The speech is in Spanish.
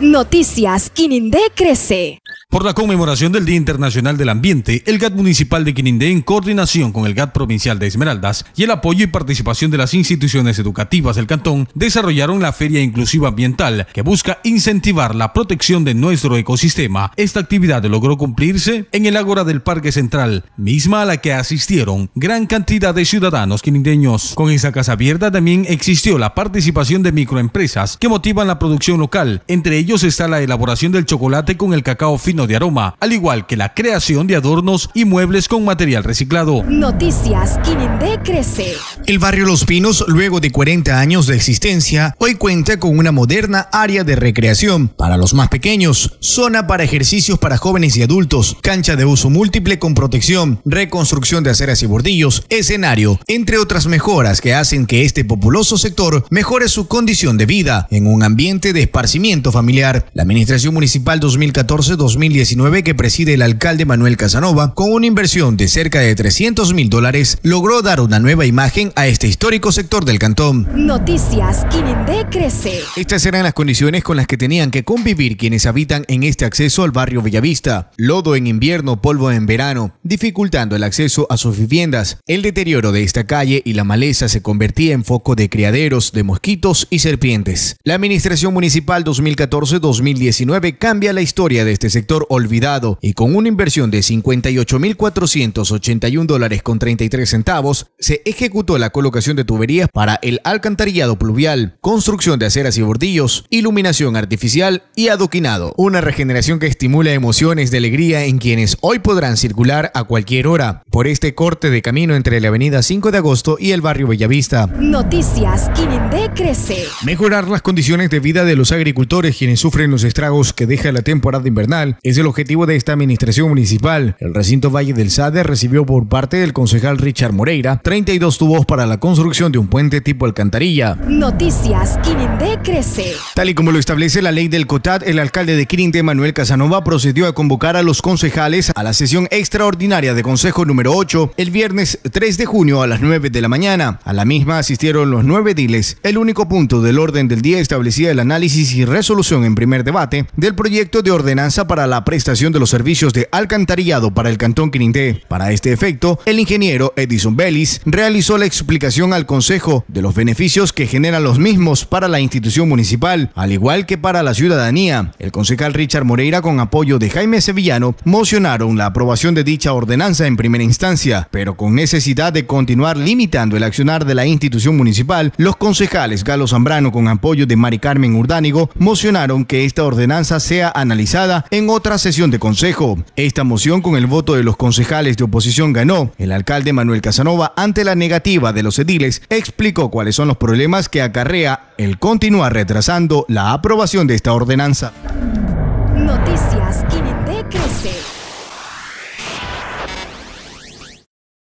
Noticias Quinindé crece. Por la conmemoración del Día Internacional del Ambiente, el GAT Municipal de Quinindé, en coordinación con el GAT Provincial de Esmeraldas y el apoyo y participación de las instituciones educativas del cantón, desarrollaron la Feria Inclusiva Ambiental, que busca incentivar la protección de nuestro ecosistema. Esta actividad logró cumplirse en el Ágora del Parque Central, misma a la que asistieron gran cantidad de ciudadanos quinindeños. Con esa casa abierta también existió la participación de microempresas que motivan la producción local. Entre ellos está la elaboración del chocolate con el cacao de aroma, al igual que la creación de adornos y muebles con material reciclado. Noticias Quinindé crece. El barrio Los Pinos, luego de 40 años de existencia, hoy cuenta con una moderna área de recreación para los más pequeños, zona para ejercicios para jóvenes y adultos, cancha de uso múltiple con protección, reconstrucción de aceras y bordillos, escenario, entre otras mejoras que hacen que este populoso sector mejore su condición de vida en un ambiente de esparcimiento familiar. La Administración Municipal 2014-2015 2019 que preside el alcalde Manuel Casanova, con una inversión de cerca de 300 mil dólares, logró dar una nueva imagen a este histórico sector del cantón. Noticias Quinindé crece. Estas eran las condiciones con las que tenían que convivir quienes habitan en este acceso al barrio Bellavista. Lodo en invierno, polvo en verano, dificultando el acceso a sus viviendas. El deterioro de esta calle y la maleza se convertía en foco de criaderos de mosquitos y serpientes. La administración municipal 2014-2019 cambia la historia de este sector olvidado y con una inversión de 58.481 dólares con 33 centavos, se ejecutó la colocación de tuberías para el alcantarillado pluvial, construcción de aceras y bordillos, iluminación artificial y adoquinado. Una regeneración que estimula emociones de alegría en quienes hoy podrán circular a cualquier hora por este corte de camino entre la avenida 5 de agosto y el barrio Bellavista. Noticias Quinindé crece. Mejorar las condiciones de vida de los agricultores quienes sufren los estragos que deja la temporada invernal es el objetivo de esta administración municipal. El recinto Valle del Sade recibió por parte del concejal Richard Moreira 32 tubos para la construcción de un puente tipo alcantarilla. Noticias Quinindé crece. Tal y como lo establece la ley del COTAD, el alcalde de Quirindé, Manuel Casanova, procedió a convocar a los concejales a la sesión extraordinaria de Consejo número 8 el viernes 3 de junio a las 9 de la mañana. A la misma asistieron los nueve diles. El único punto del orden del día establecía el análisis y resolución en primer debate del proyecto de ordenanza para la prestación de los servicios de alcantarillado para el Cantón Quirindé. Para este efecto, el ingeniero Edison Bellis realizó la explicación al Consejo de los beneficios que generan los mismos para la institución municipal, al igual que para la ciudadanía. El concejal Richard Moreira, con apoyo de Jaime Sevillano, mocionaron la aprobación de dicha ordenanza en primera instancia, pero con necesidad de continuar limitando el accionar de la institución municipal, los concejales Galo Zambrano, con apoyo de Mari Carmen Urdánigo, mocionaron que esta ordenanza sea analizada en otra sesión de consejo. Esta moción con el voto de los concejales de oposición ganó. El alcalde Manuel Casanova, ante la negativa de los ediles, explicó cuáles son los problemas que acarrea el continuar retrasando la aprobación de esta ordenanza. Noticias crece.